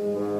Amen.